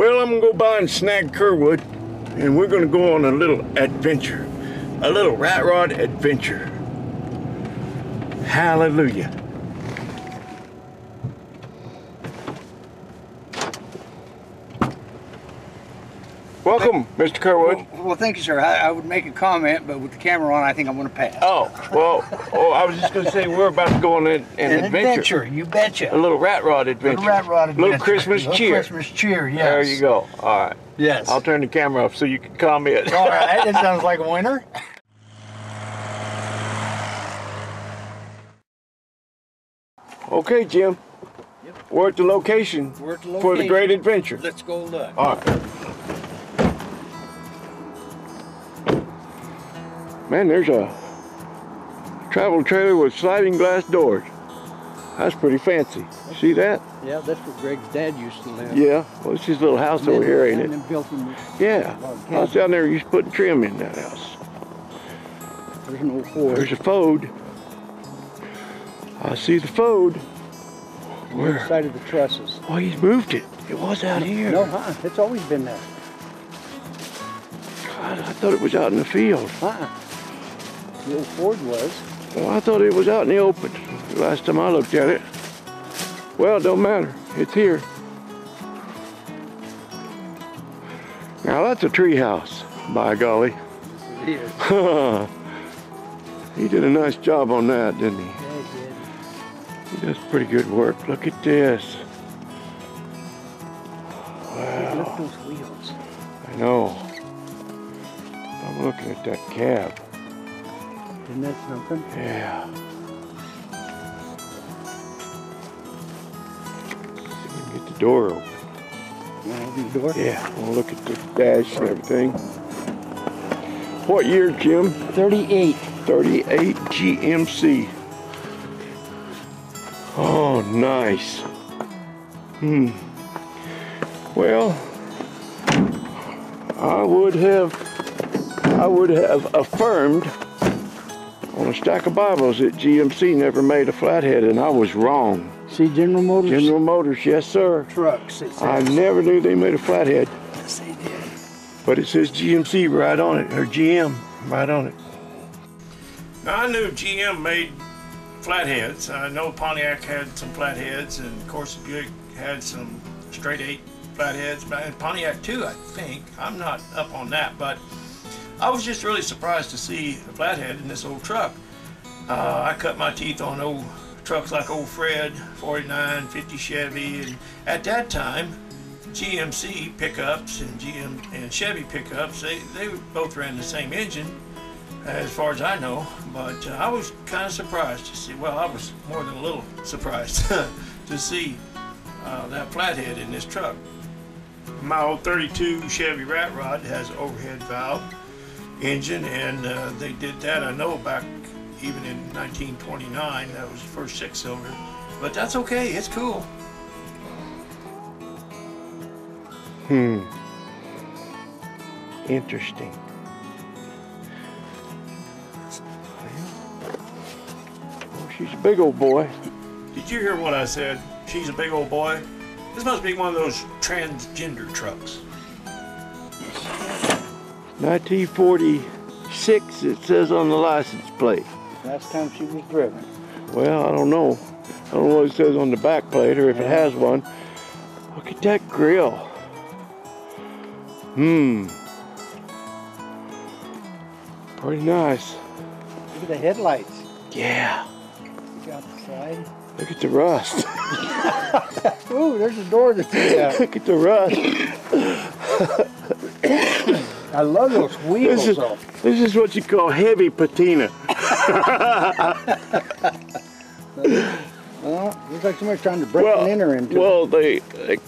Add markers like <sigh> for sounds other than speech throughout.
Well, I'm gonna go by and snag Kerwood, and we're gonna go on a little adventure. A little rat rod adventure. Hallelujah. Welcome, Mr. Kerwood. Well, well, thank you, sir. I, I would make a comment, but with the camera on, I think I'm going to pass. Oh, well, oh, I was just gonna say we're about to go on an, an, An adventure. adventure, you betcha. A little rat rod adventure. Little rat rod adventure. A Little Christmas Little cheer. Christmas cheer, yes. There you go. All right. Yes. I'll turn the camera off so you can comment. All right, it sounds like a winner. Okay, Jim. Yep. We're at the location We're at the for the great adventure. Let's go look. All right. Man, there's a travel trailer with sliding glass doors. That's pretty fancy. See that? Yeah, that's where Greg's dad used to live. Yeah. Well, it's his little house over here, ain't it? Yeah. I was down there used to put trim in that house. there's an old Ford. There's a Ford. I see the Ford. Where? Side of the trusses. Oh, he's moved it. It was out here. No, huh? It's always been there. God, I thought it was out in the field. Uh-uh. The old Ford was. Well, I thought it was out in the open the last time I looked at it. Well, it don't matter. It's here. Now that's a tree house, by golly. It is. <laughs> he did a nice job on that, didn't he? Yeah, it did. He does pretty good work. Look at this. Wow. Look at those wheels. I know. I'm looking at that cab. Isn't that something? Yeah. See if we can get the door open. You want to open the door? Yeah, we'll look at the dash and everything. What year, Jim? 38. 38 GMC. Oh, nice. Hmm. Well, I would have, I would have affirmed on a stack of Bibles that GMC never made a flathead, and I was wrong. See General Motors General Motors, yes, sir. trucks. It I never knew they made a flathead. Yes, they did. But it says GMC right on it, or GM right on it. Now, I knew GM made flatheads. I know Pontiac had some flatheads, and of course Buick had some straight eight flatheads, but- and Pontiac too, I think. I'm not up on that, but I was just really surprised to see a flathead in this old truck. Uh, I cut my teeth on old trucks like old Fred, 49, 50 Chevy, and at that time, GMC pickups and GM and Chevy pickups, they, they both ran the same engine, as far as I know. But uh, I was kind of surprised to see. Well, I was more than a little <laughs> surprised <laughs> to see uh, that flathead in this truck. My old 32 Chevy Rat Rod has overhead valve engine, and uh, they did that. I know back even in 1929. That was the first six cylinder. But that's okay. It's cool. Hmm. Interesting. Oh, she's a big old boy. Did you hear what I said? She's a big old boy. This must be one of those transgender trucks. 1946, it says on the license plate. Last time she was driven. Well, I don't know. I don't know what it says on the back plate or if it has one. Look at that grill. Hmm. Pretty nice. Look at the headlights. Yeah. You got the side. Look at the rust. <laughs> Ooh, there's a door that's yeah. Look at the rust. <coughs> <coughs> <coughs> I love those wheels This is, though. this is what you call heavy patina. Well, looks like somebody's trying to break Well, an inner into well, they, they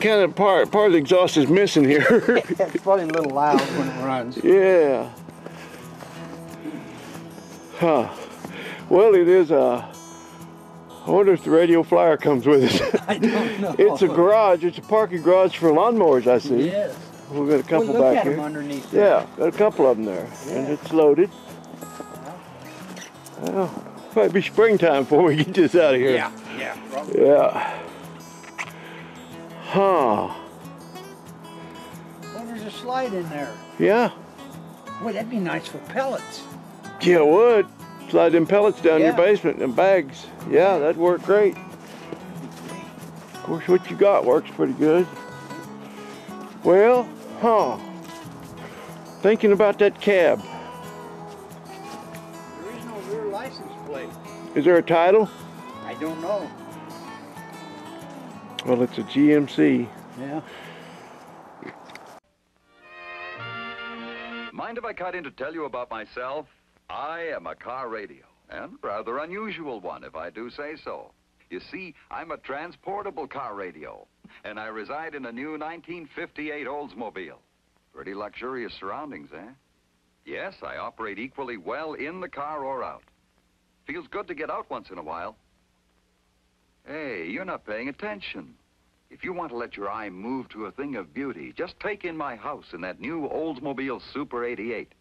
kind of part part of the exhaust is missing here. it. <laughs> It's probably a little loud when it runs. yeah. Huh. Well, it is a. I wonder if the radio flyer comes with it. <laughs> I don't know. it's a garage. It's a parking garage for lawnmowers. I see. Yes. We've got a Well, couple look back here. underneath there. Yeah, got a couple of them there, and it's loaded. Well, might be springtime before we get this out of here. Yeah, yeah. probably. Yeah. Huh. Well, there's a slide in there. Yeah. Boy, that'd be nice for pellets. Yeah, it would. Slide them pellets down your basement in bags. Yeah, that'd work great. Of course, what you got works pretty good. Well, huh. Thinking about that cab. There is no rear license plate. Is there a title? I don't know. Well, it's a GMC. Yeah. Mind if I cut in to tell you about myself? I am a car radio, and rather unusual one, if I do say so. You see, I'm a transportable car radio, and I reside in a new 1958 Oldsmobile. Pretty luxurious surroundings, eh? Yes, I operate equally well in the car or out. Feels good to get out once in a while. Hey, you're not paying attention. If you want to let your eye move to a thing of beauty, just take in my house in that new Oldsmobile Super 88.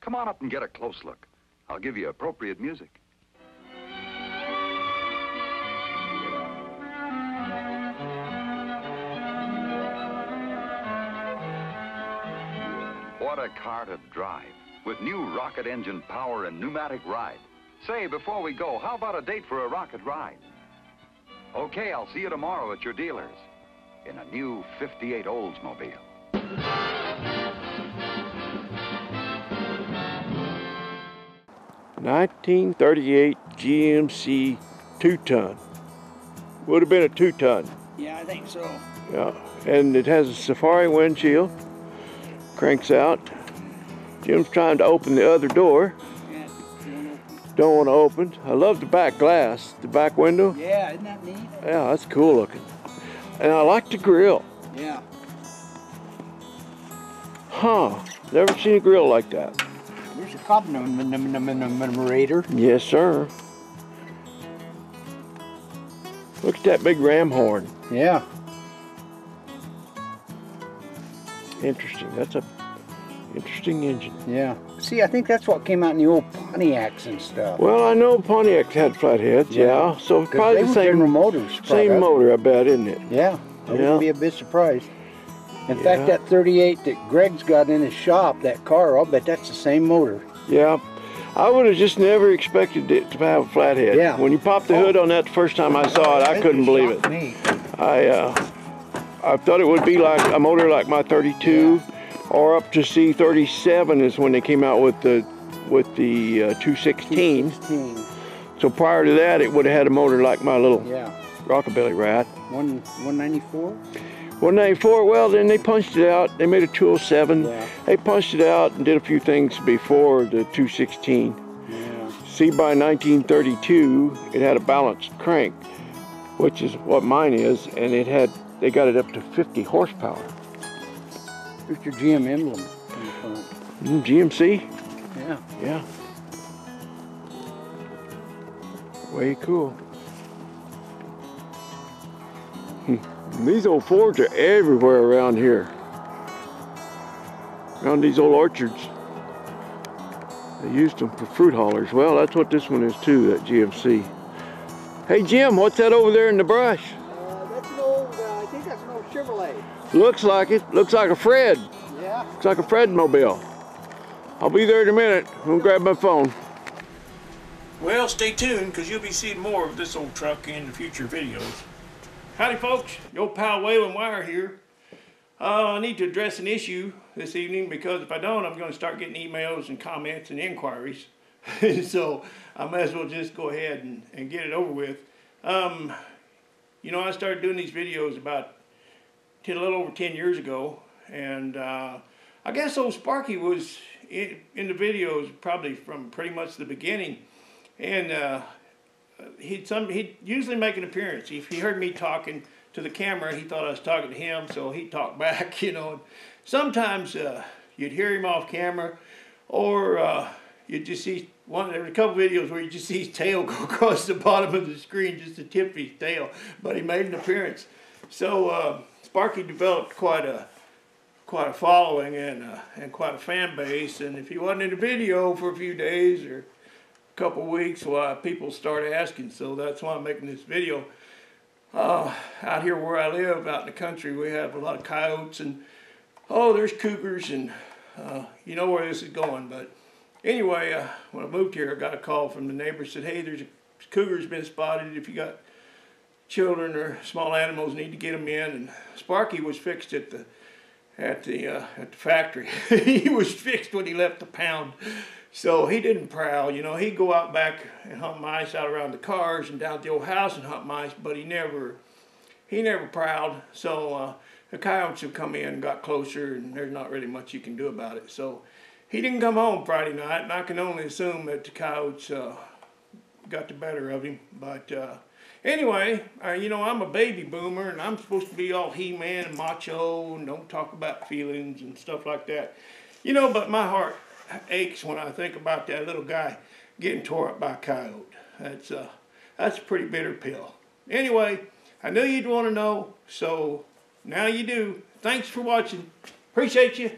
Come on up and get a close look. I'll give you appropriate music. What a car to drive, with new rocket engine power and New-Matic ride. Say, before we go, how about a date for a rocket ride? Okay, I'll see you tomorrow at your dealer's in a new 58 Oldsmobile. 1938 GMC two-ton. Would have been a two-ton. Yeah, I think so. Yeah, and it has a safari windshield. Cranks out. Jim's trying to open the other door. Yeah, Don't want to open. I love the back glass, the back window. yeah, isn't that neat? Yeah, that's cool looking. And I like the grill. Yeah. Huh? Never seen a grill like that. There's a carburetor. Yes, sir. Look at that big ram horn. Yeah. Interesting. That's a interesting engine. Yeah. See, I think that's what came out in the old Pontiacs and stuff. Well, I know Pontiac had flatheads, yeah. Yeah. So probably the same General Motors. same motor, I bet, isn't it? Yeah. I Yeah. wouldn't be a bit surprised. In Yeah. fact, that 38 that Greg's got in his shop, that car, I'll bet that's the same motor. Yeah. I would have just never expected it to have a flathead. Yeah. When you popped the hood on that the first time I saw it, I couldn't believe it. Me. I uh, I thought it would be like a motor like my 32, or up to C37 is when they came out with the with the uh, 216. 16. So prior to that, it would have had a motor like my little Yeah. Rockabilly Rat. One 194. 194. Well, then they punched it out. They made a 207. Yeah. They punched it out and did a few things before the 216. Yeah. See, by 1932, it had a balanced crank, which is what mine is, and it had they got it up to 50 horsepower. There's your GM emblem in the front. Mm, GMC, Yeah. yeah. Way cool. Hmm. These old Fords are everywhere around here. Around these old orchards. They used them for fruit haulers. Well, that's what this one is too, that GMC. Hey Jim, what's that over there in the brush? Looks like it. Looks like a Fred. Yeah. Looks like a Fred mobile. I'll be there in a minute. I'm gonna grab my phone. Well, stay tuned because you'll be seeing more of this old truck in the future videos. Howdy, folks. Your pal Waylon Wire here. Uh, I need to address an issue this evening because if I don't, I'm going to start getting emails and comments and inquiries. <laughs> so I might as well just go ahead and, and get it over with. Um, you know, I started doing these videos about 10, a little over 10 years ago, and uh, I guess old Sparky was in, in the videos probably from pretty much the beginning and uh, he'd some he'd usually make an appearance. If he heard me talking to the camera, he thought I was talking to him, so he'd talk <laughs> back, you know. Sometimes uh, you'd hear him off camera, or uh, you'd just see one. There were a couple videos where you just see his tail <laughs> go across the bottom of the screen, just the tip of his tail. But he made an appearance. So uh, Sparky developed quite a quite a following and uh, and quite a fan base. And if he wasn't in the video for a few days or a couple weeks why people started asking so that's why I'm making this video uh, out here where I live out in the country we have a lot of coyotes and oh, there's cougars and uh, you know where this is going. But anyway, uh, when I moved here, I got a call from the neighbor said, hey, there's a cougar's been spotted. If you got children or small animals, need to get them in. And Sparky was fixed at the at the uh, at the factory. <laughs> he was fixed when he left the pound. So he didn't prowl, you know. He'd go out back and hunt mice out around the cars and down at the old house and hunt mice, but he never he never prowled. So uh, the coyotes have come in and got closer, and there's not really much you can do about it. So he didn't come home Friday night, and I can only assume that the coyotes uh, got the better of him. But uh, anyway, you know, I'm a baby boomer, and I'm supposed to be all he-man and macho, and don't talk about feelings and stuff like that. You know, but my heart aches when I think about that little guy getting tore up by a coyote. That's uh, that's a pretty bitter pill. Anyway, I knew you'd want to know, so now you do. Thanks for watching. Appreciate you.